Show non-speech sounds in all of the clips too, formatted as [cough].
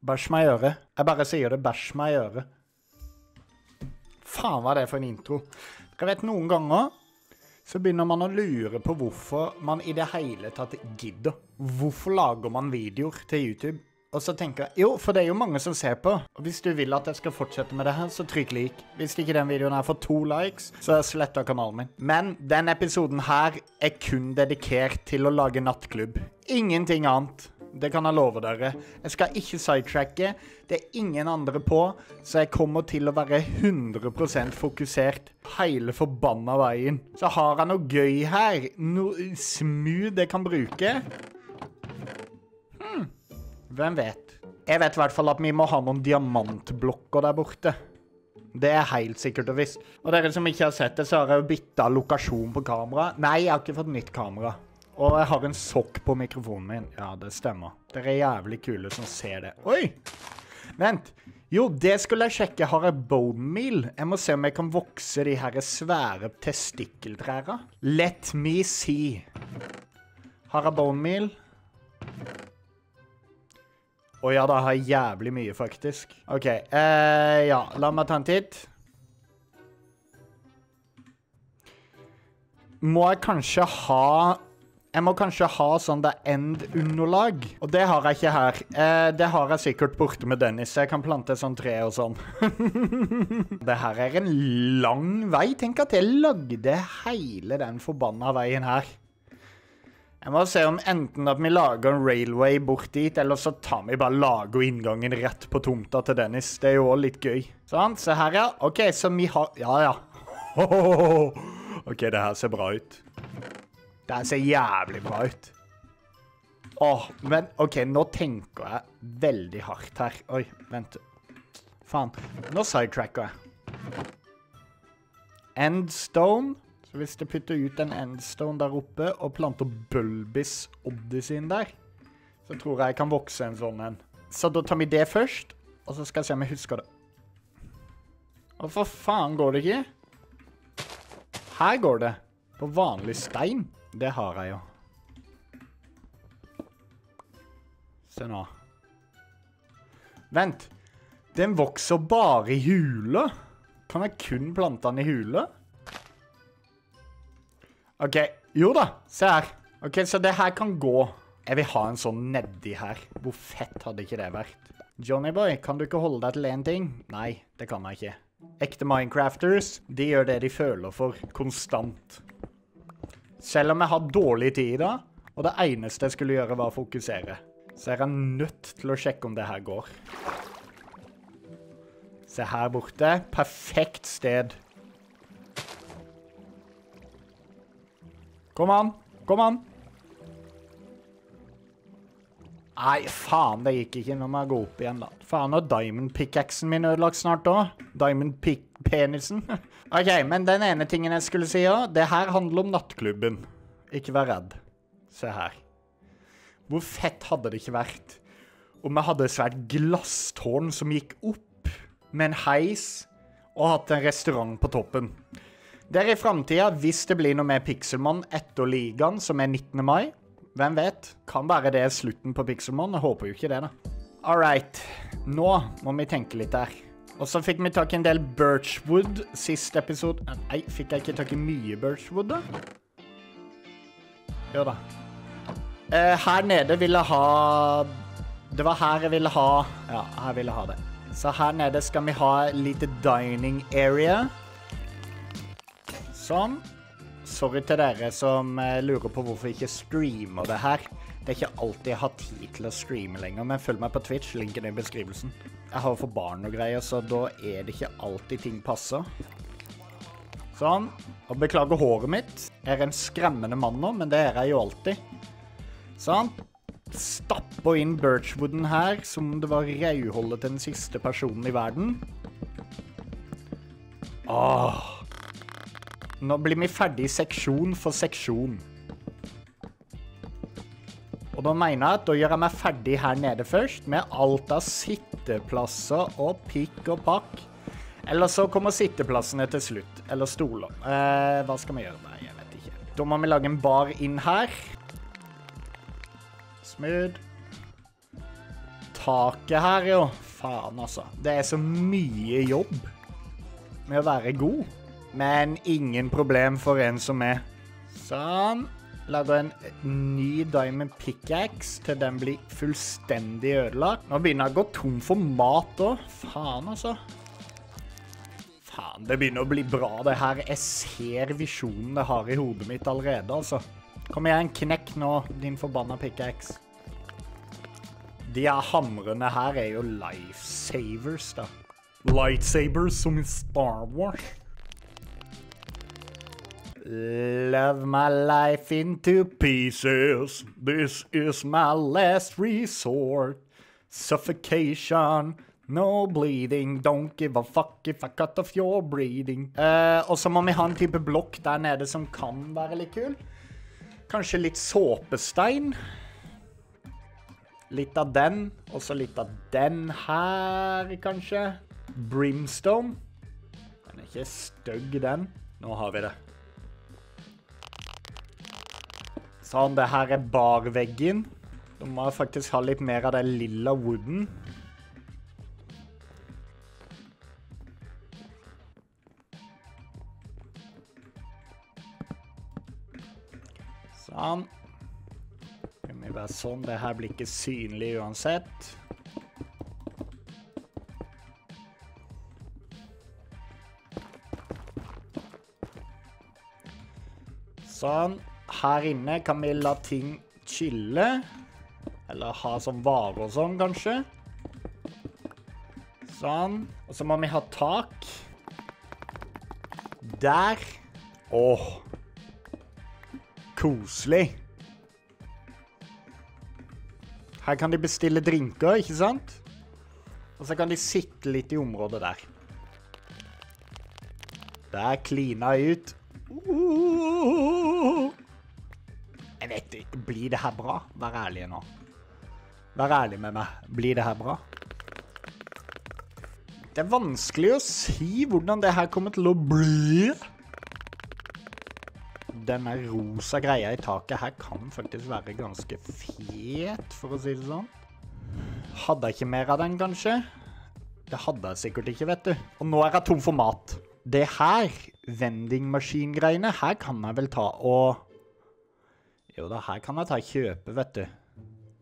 Bæsj meg i øret. Jeg bare sier det. Bæsj meg i øret. Faen, hva er det for en intro? Dere vet, noen ganger så begynner man å lure på hvorfor man i det hele tatt gidder. Hvorfor lager man videoer til YouTube? Og så tenker jeg, jo, for det er jo mange som ser på. Og hvis du vil at jeg skal fortsette med det her, så trykk lik. Hvis ikke den videoen her får to likes, så har jeg sletta kanalen min. Men den episoden her er kun dedikert til å lage nattklubb. Ingenting annet. Det kan jeg love dere. Jeg skal ikke sidetracke. Det er ingen andre på, så jeg kommer til å være 100% fokusert hele forbanna veien. Så har jeg noe gøy her. Noe smooth jeg kan bruke. Hmm. Hvem vet? Jeg vet i hvert fall at vi må ha noen diamantblokker der borte. Det er helt sikkert og visst. Og dere som ikke har sett det, så har jeg jo bytta lokasjon på kamera. Nei, jeg har ikke fått nytt kamera. Og jeg har en sokk på mikrofonen min. Ja, det stemmer. Dere er jævlig kule som ser det. Oi! Vent. Jo, det skulle jeg sjekke. Har jeg bone meal? Jeg må se om jeg kan vokse de her svære testikkeltrærne. Let me see. Har jeg bone meal? Å ja, da har jeg jævlig mye, faktisk. OK. Eh, ja, la meg ta en titt. Må jeg kanskje ha Jeg må kanskje ha sånn det end-underlag. Og det har jeg ikke her. Eh, det har jeg sikkert borte med Dennis. Jeg kan plante sånn tre og sånn. [laughs] det her er en lang vei. Tenk at jeg lagde hele den forbanna veien her. Jeg må se om enten at vi lager en railway bort dit, eller så tar vi bare lager inngangen rett på tomta til Dennis. Det er jo også litt gøy. Sånn, se her, ja. OK, så vi har Ja, ja. [laughs] OK, det her ser bra ut. Det her ser jævlig bra ut. Åh, men OK, nå tenker jeg veldig hardt her. Oi, vent. Faen. Nå sidetracker jeg. Endstone. Så hvis jeg putter ut en endstone der oppe og planter Bulbis Odysseen der, så tror jeg jeg kan vokse en sånn en. Så da tar vi det først, og så skal jeg se om jeg husker det. Hvorfor faen går det ikke? Her går det. På vanlig stein. Det har jeg jo. Se nå. Vent. Den vokser bare i hule. Kan jeg kun plante den i hule? OK. Jo da, se her. OK, så det her kan gå. Jeg vil ha en sånn nedi her. Hvor fett hadde ikke det vært? Johnnyboy, kan du ikke holde deg til én ting? Nei, det kan jeg ikke. Ekte Minecrafters, de gjør det de føler for, konstant. Selv om jeg har dårlig tid i dag, og det eneste jeg skulle gjøre var å fokusere, så er jeg nødt til å sjekke om det her går. Se her borte. Perfekt sted. Kom an. Kom an. Nei, faen, det gikk ikke. Nå må jeg gå opp igjen, da. Faen, har diamond pickaxen min ødelagt snart òg. Diamond pick-penisen? [laughs] OK, men den ene tingen jeg skulle si òg, det her handler om nattklubben. Ikke vær redd. Se her. Hvor fett hadde det ikke vært om jeg hadde et svært glasstårn som gikk opp med en heis, og hatt en restaurant på toppen? Det er i framtida, hvis det blir noe med Pixelmon etter ligaen, som er 19. mai. Hvem vet? Kan være det er slutten på Pixelmon. Jeg håper jo ikke det, da. All right. Nå må vi tenke litt her. Og så fikk vi tak i en del Birchwood sist episode. Nei, fikk jeg ikke tak i mye Birchwood, da? Jo da. Eh, her nede vil jeg ha Det var her jeg ville ha Ja, her ville jeg ha det. Så her nede skal vi ha lite dining area. Sånn. Sorry til dere som eh, lurer på hvorfor jeg ikke streamer det her. Det er ikke alltid jeg har tid til å streame lenger, men følg meg på Twitch, linken er i beskrivelsen. Jeg har for barn og greier, så da er det ikke alltid ting passer. Sånn. Og beklager håret mitt. Jeg er en skremmende mann nå, men det er jeg jo alltid. Sånn. Stapper inn birchwooden her, som om det var rauholdet til den siste personen i verden. Åh. Nå blir vi ferdig seksjon for seksjon. Og da mener jeg at da gjør jeg meg ferdig her nede først, med alt av sitteplasser og pikk og pakk. Eller så kommer sitteplassene til slutt. Eller stoler. Eh, hva skal vi gjøre? der? jeg vet ikke. Da må vi lage en bar inn her. Smooth. taket her, jo. Faen, altså. Det er så mye jobb med å være god. Men ingen problem for en som er. Sånn. Lager en ny diamond pickaxe til den blir fullstendig ødelagt. Nå begynner jeg å gå tom for mat òg. Faen, altså. Faen, det begynner å bli bra, det her. Jeg ser visjonen det har i hodet mitt allerede, altså. Kom igjen, knekk nå, din forbanna pickaxe. De her hamrene her er jo lifesavers, da. Lightsabers som i Star Wars. Love my life into pieces. This is my last resort. Suffocation. No bleeding. Don't give a fuck if I cut off your breathing. Uh, og så må vi ha en type blokk der nede som kan være litt kul. Kanskje litt såpestein. Litt av den, og så litt av den her, kanskje. Brimstone. Den er ikke stygg, den. Nå har vi det. Sånn, det her er barveggen. Da må jeg faktisk ha litt mer av den lilla wooden. Sånn. Det må være sånn. Det her blir ikke synlig uansett. Sånn. Her inne kan vi la ting chille. Eller ha som vare og sånn, kanskje. Sånn. Og så må vi ha tak. Der. Åh. Koselig. Her kan de bestille drinker, ikke sant? Og så kan de sitte litt i området der. Der klina ut. Uh. Jeg vet ikke. Blir det her bra? Vær ærlig nå. Vær ærlig med meg. Blir det her bra? Det er vanskelig å si hvordan det her kommer til å bli. Denne rosa greia i taket her kan faktisk være ganske fet, for å si det sånn. Hadde jeg ikke mer av den, kanskje? Det hadde jeg sikkert ikke, vet du. Og nå er jeg tom for mat. Det her, vendingmaskingreiene, her kan jeg vel ta og Jo da, her kan jeg ta kjøpe, vet du.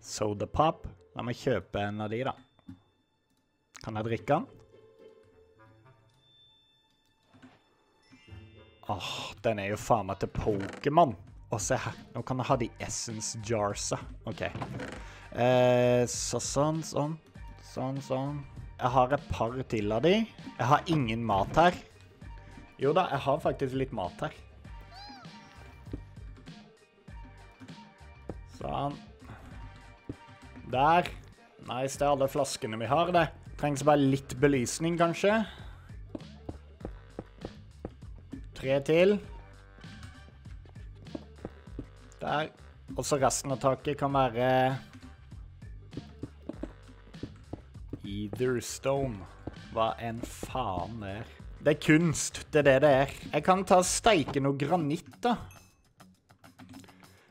Soda pop. La meg kjøpe en av de, da. Kan jeg drikke den? Åh, den er jo faen meg til Pokémon. Og se her, nå kan jeg ha de Essence Jarsa. OK. Eh, så sånn, sånn. Sånn, sånn. Jeg har et par til av de. Jeg har ingen mat her. Jo da, jeg har faktisk litt mat her. Sånn. Der. Nice, det er alle flaskene vi har, det. Trengs bare litt belysning, kanskje. Tre til. Der. Og så resten av taket kan være Either stone. Hva en faen er. Det er kunst. Det er det det er. Jeg kan ta og steike noe granitt, da.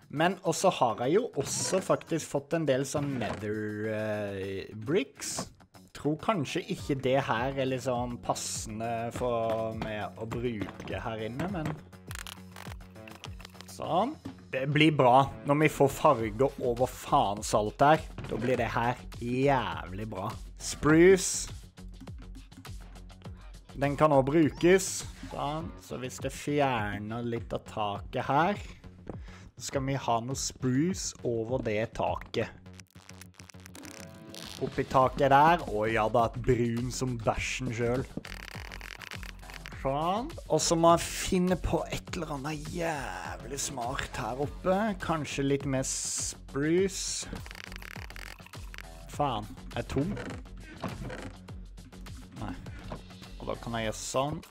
Men også har jeg jo også faktisk fått en del sånn nether uh, bricks. Tror kanskje ikke det her er liksom passende for meg å bruke her inne, men Sånn. Det blir bra når vi får farger over faens alt her. Da blir det her jævlig bra. Spruce. Den kan også brukes. Sånn. Så hvis det fjerner litt av taket her, skal vi ha noe spruce over det taket. Oppi taket der. Å ja da, brun som bæsjen sjøl. Sånn. Og så må jeg finne på et eller annet jævlig smart her oppe. Kanskje litt mer spruce. Faen. Jeg er tom. Nei. Og da kan jeg gjøre sånn.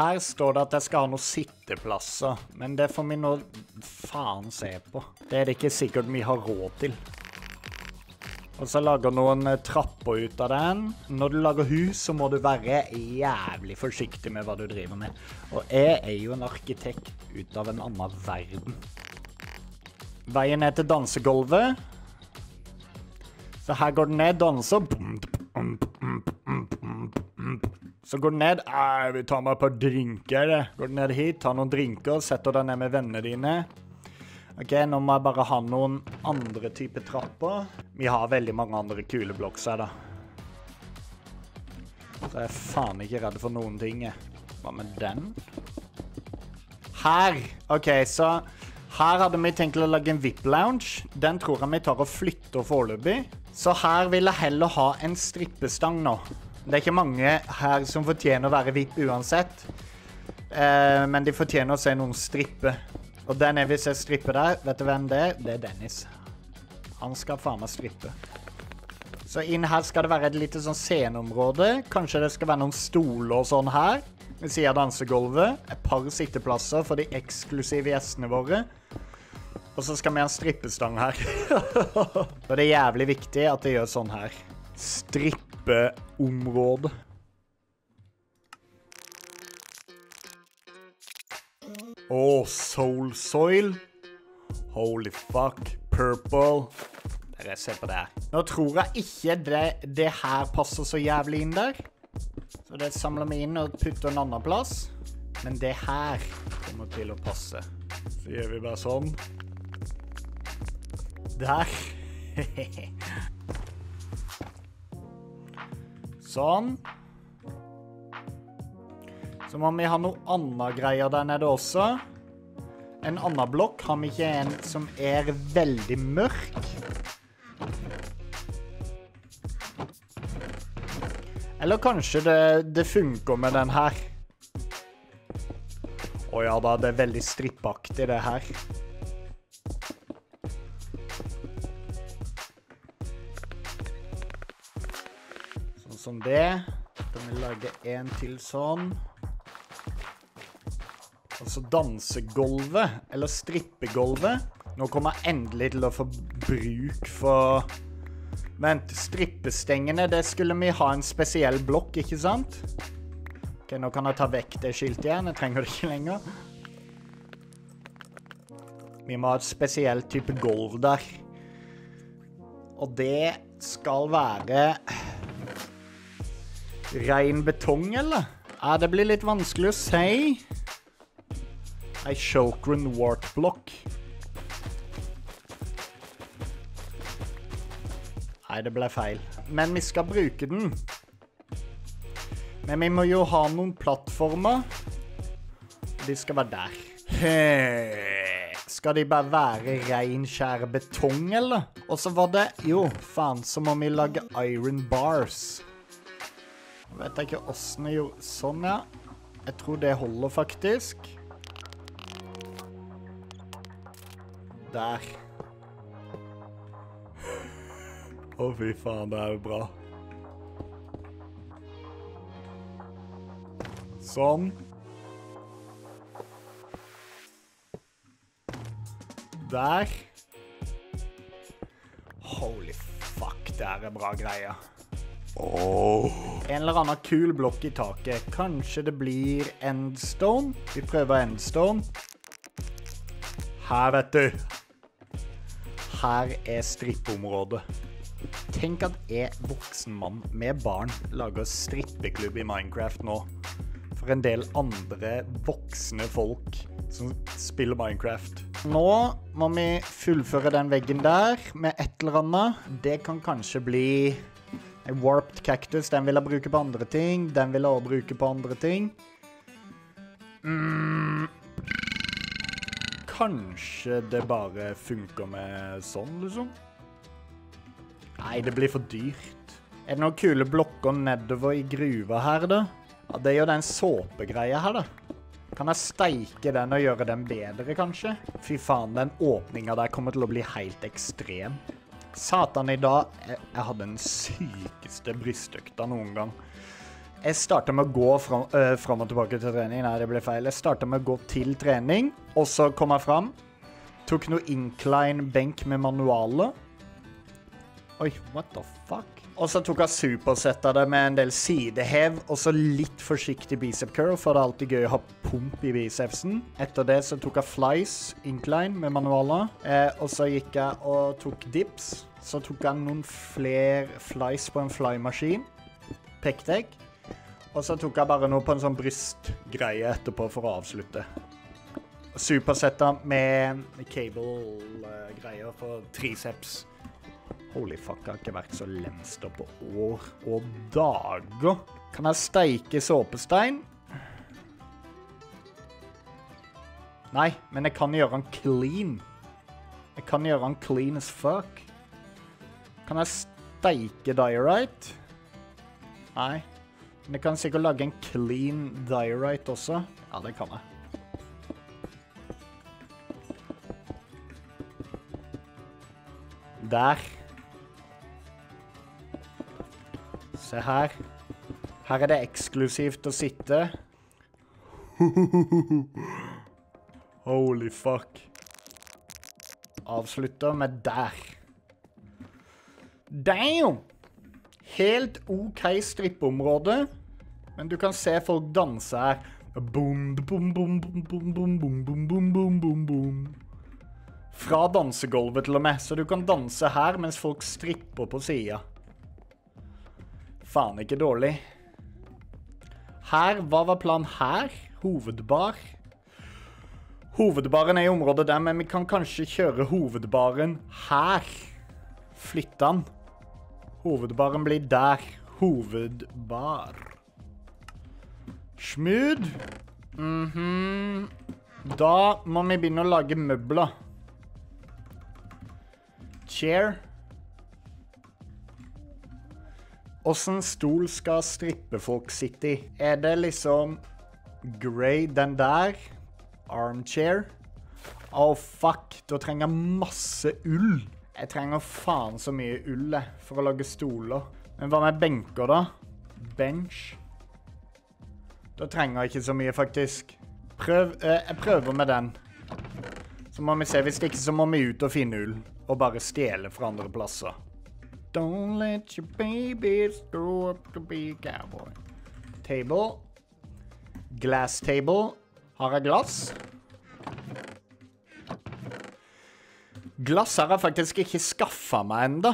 Her står det at jeg skal ha noen sitteplasser, men det får vi nå faen se på. Det er det ikke sikkert vi har råd til. Og så lager noen eh, trapper ut av den. Når du lager hus, så må du være jævlig forsiktig med hva du driver med. Og jeg er jo en arkitekt ut av en annen verden. Veien ned til dansegulvet. Så her går den ned, danser. Så går du ned. jeg vi tar meg et par drinker. Går du ned hit, tar noen drinker, setter deg ned med vennene dine. OK, nå må jeg bare ha noen andre typer trapper. Vi har veldig mange andre kule blocks her, da. Så jeg er faen ikke redd for noen ting, jeg. Hva med den? Her. OK, så her hadde vi tenkt å lage en VIP-lounge. Den tror jeg vi tar og flytter foreløpig. Så her vil jeg heller ha en strippestang nå. Det er ikke mange her som fortjener å være VIP uansett. Eh, men de fortjener å se noen strippe. Og den jeg vil se strippe der, vet du hvem det er? Det er Dennis. Han skal faen meg strippe. Så inn her skal det være et lite sånn sceneområde. Kanskje det skal være noen stoler og sånn her. Ved siden av dansegulvet. Et par sitteplasser for de eksklusive gjestene våre. Og så skal vi ha en strippestang her. [laughs] og det er jævlig viktig at det gjør sånn her. Strippeområde. Å, Soul Soil. Holy fuck. Purple. Dere, se på det her. Nå tror jeg ikke det, det her passer så jævlig inn der. Så det samler vi inn og putter en annen plass. Men det her kommer til å passe. Så gjør vi bare sånn. Der. [laughs] sånn. Så må vi ha noe annet greier der nede også. En annen blokk har vi ikke en som er veldig mørk. Eller kanskje det, det funker med den her. Å ja da, det er veldig strippaktig det her. Sånn som det. Kan vi lage en til sånn. Og så dansegulvet, eller strippegulvet. Nå kommer jeg endelig til å få bruk for Vent, strippestengene, det skulle vi ha en spesiell blokk, ikke sant? Ok, nå kan jeg ta vekk det skiltet igjen. Jeg trenger det ikke lenger. Vi må ha et spesielt type gulv der. Og det skal være Rein betong, eller? Ja, det blir litt vanskelig å si. Ei Shokran Wart-blokk. Nei, det ble feil. Men vi skal bruke den. Men vi må jo ha noen plattformer. De skal være der. Skal de bare være rein, skjær betong, eller? Og så var det Jo, faen, så må vi lage iron bars. Jeg vet ikke åssen jeg gjorde Sånn, ja. Jeg tror det holder, faktisk. Der. Å, fy faen, det er jo bra. Sånn. Der. Holy fuck, det er er bra greier. En eller annen kul blokk i taket. Kanskje det blir endstone? Vi prøver endstone. Her, vet du. Her er strippeområdet. Tenk at jeg, voksen mann med barn, lager strippeklubb i Minecraft nå. For en del andre voksne folk som spiller Minecraft. Nå må vi fullføre den veggen der med et eller annet. Det kan kanskje bli warped cactus. Den vil jeg bruke på andre ting. Den vil jeg også bruke på andre ting. Mm. Kanskje det bare funker med sånn, liksom? Nei, det blir for dyrt. Er det noen kule blokker nedover i gruva her, da? Ja, det er jo den såpegreia her, da. Kan jeg steike den og gjøre den bedre, kanskje? Fy faen, den åpninga der kommer til å bli helt ekstrem. Satan, i dag Jeg, jeg hadde den sykeste brystøkta noen gang. Jeg starta med å gå fram, øh, fram og tilbake til trening. Nei, det ble feil. Jeg starta med å gå til trening, og så kom jeg fram. Tok noe incline benk med manualet. Oi, what the fuck? Og så tok jeg supersetta det med en del sidehev, og så litt forsiktig bicep curl, for det er alltid gøy å ha pump i bicepsen. Etter det så tok jeg flies incline med manualer, eh, og så gikk jeg og tok dips. Så tok jeg noen flere flies på en flymaskin, pekdegg, og så tok jeg bare noe på en sånn brystgreie etterpå for å avslutte. Supersetta med cable-greier for triceps. Holy fuck, jeg har ikke vært så lemsta på år og dager. Kan jeg steike såpestein? Nei, men jeg kan gjøre den clean. Jeg kan gjøre den clean as fuck. Kan jeg steike diorite? Nei. Men jeg kan sikkert lage en clean diorite også. Ja, det kan jeg. Der. Se her. Her er det eksklusivt å sitte. Holy fuck. Avslutter med der. Damn! Helt OK strippeområde, men du kan se folk danse her. Boom, boom, boom, boom, boom, boom, boom, boom, boom, boom, boom, boom. Fra dansegulvet til og med, så du kan danse her mens folk stripper på sida. Faen ikke dårlig. Her, hva var planen her? Hovedbar. Hovedbaren er i området der, men vi kan kanskje kjøre hovedbaren her. Flytte den. Hovedbaren blir der. Hovedbar. Smooth. Mhm. Da må vi begynne å lage møbler. Chair. Åssen stol skal strippefolk sitte i? Er det liksom grey, den der? Armchair? Å, oh, fuck. Da trenger jeg masse ull. Jeg trenger faen så mye ull jeg, for å lage stoler. Men hva med benker, da? Bench? Da trenger jeg ikke så mye, faktisk. Prøv, eh, jeg prøver med den. Så må vi se. Hvis ikke, så må vi ut og finne ull. Og bare stjele fra andre plasser. Don't let your babies grow up to be a cowboy. Table. Glass table. Har jeg glass? Glass har jeg faktisk ikke skaffa meg enda.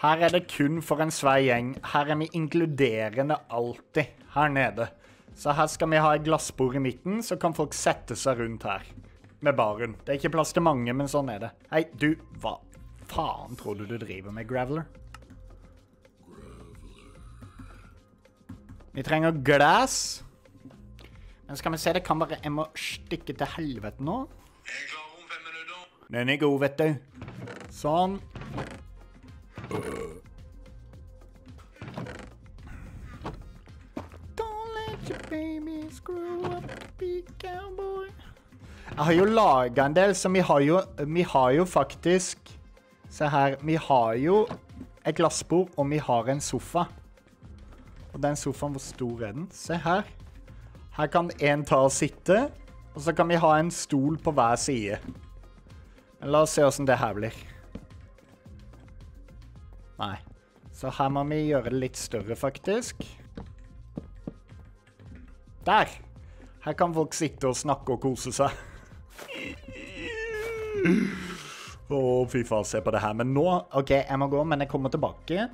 Her er det kun for en svær gjeng. Her er vi inkluderende alltid her nede. Så her skal vi ha et glassbord i midten, så kan folk sette seg rundt her. Med baren. Det er ikke plass til mange, men sånn er det. Hei, du, hva faen tror du du driver med, Graveler? Vi trenger glass. Men skal vi se, det kan bare Jeg må stikke til helvete nå. Den er god, vet du. Sånn. Don't let your baby screw up to be cowboy. Jeg har jo laga en del, så vi har jo, vi har jo faktisk Se her. Vi har jo et glassbord, og vi har en sofa. Og den sofaen, hvor stor er den? Se her. Her kan én ta og sitte, og så kan vi ha en stol på hver side. Men la oss se åssen det her blir. Nei. Så her må vi gjøre det litt større, faktisk. Der! Her kan folk sitte og snakke og kose seg. Å, fy faen, se på det her. Men nå OK, jeg må gå, men jeg kommer tilbake.